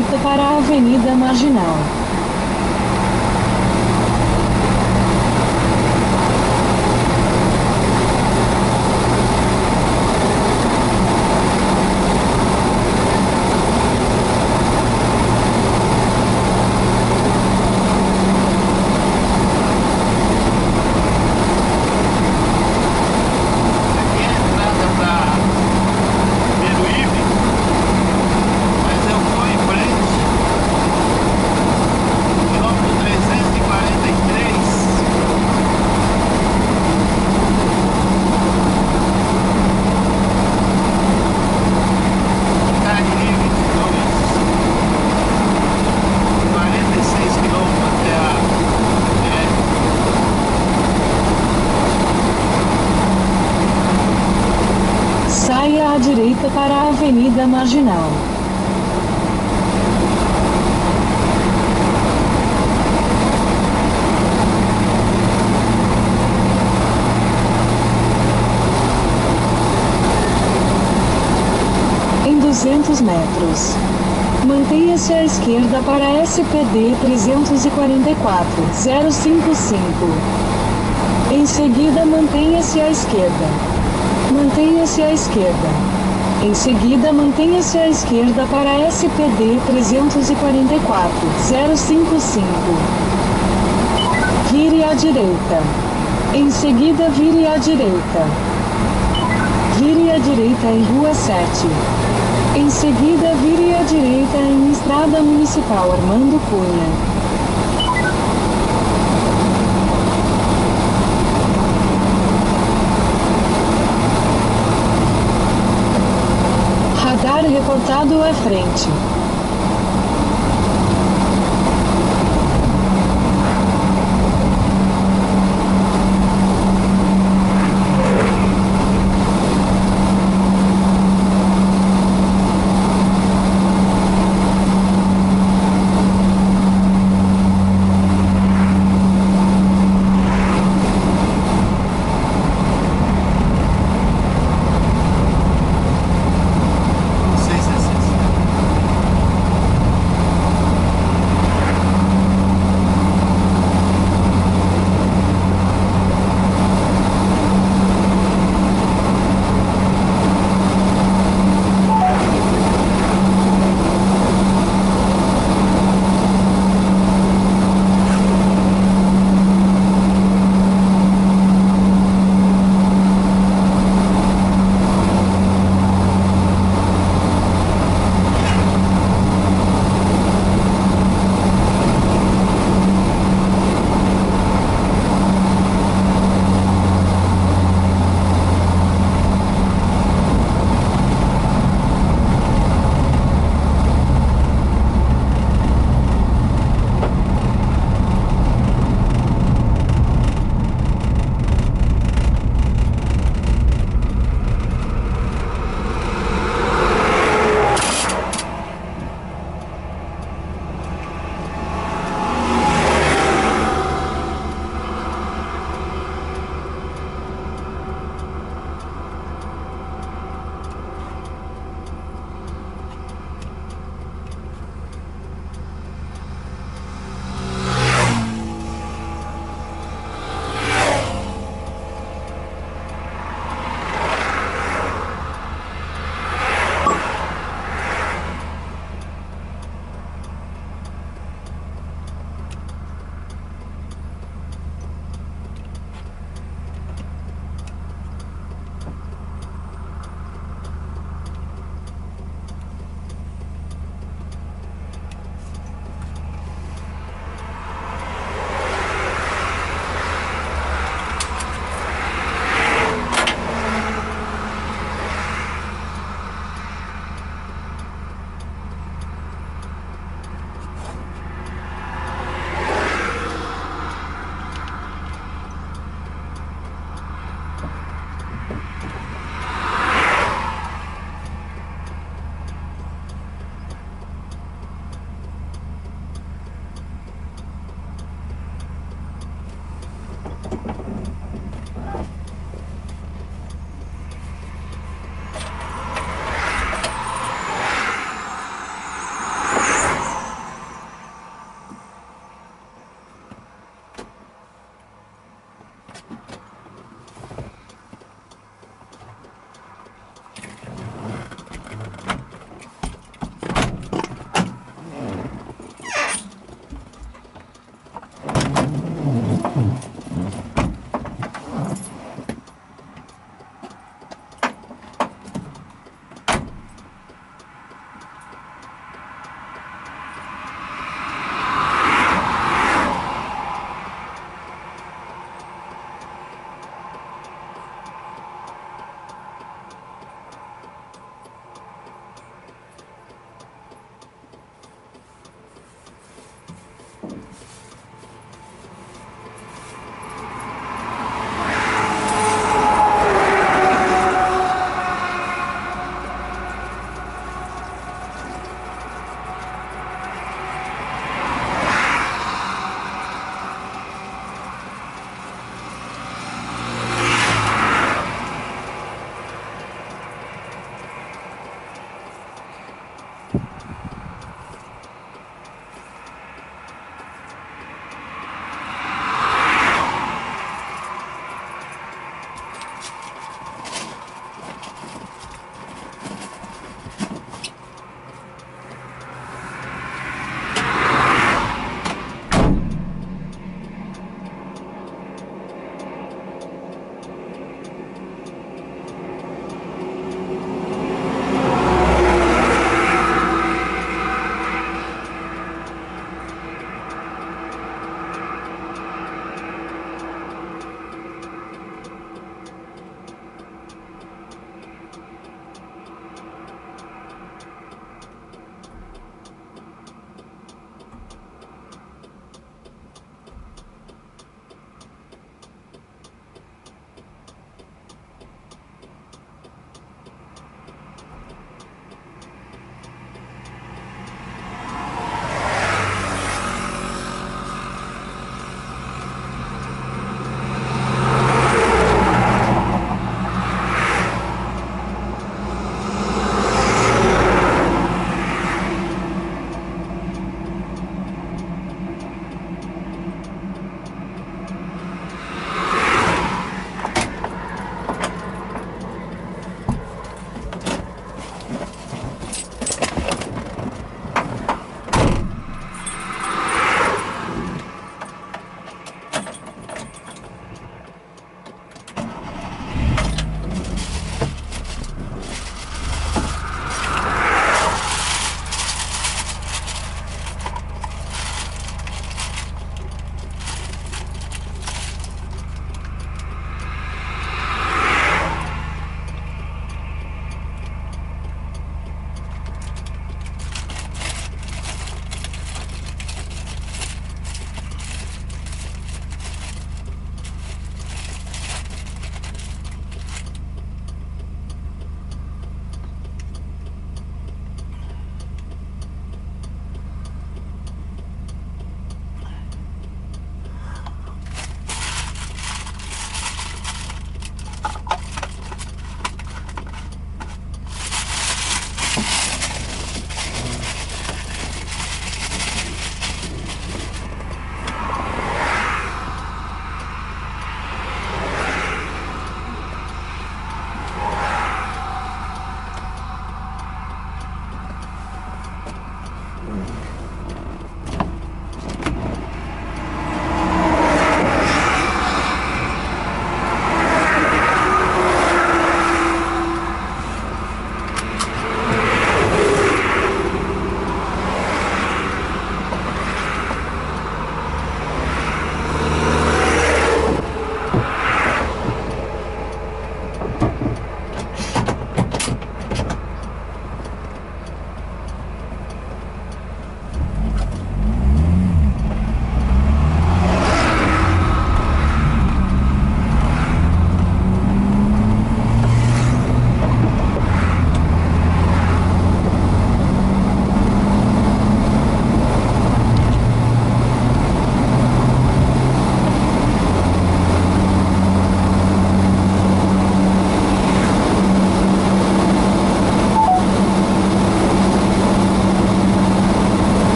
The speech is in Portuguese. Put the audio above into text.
direita para a Avenida Marginal. Saia à direita para a Avenida Marginal. Em 200 metros. Mantenha-se à esquerda para SPD 344 055. Em seguida, mantenha-se à esquerda. Mantenha-se à esquerda. Em seguida, mantenha-se à esquerda para SPD 344 055. Vire à direita. Em seguida, vire à direita. Vire à direita em Rua 7. Em seguida, vire à direita em Estrada Municipal Armando Cunha. Radar reportado à frente.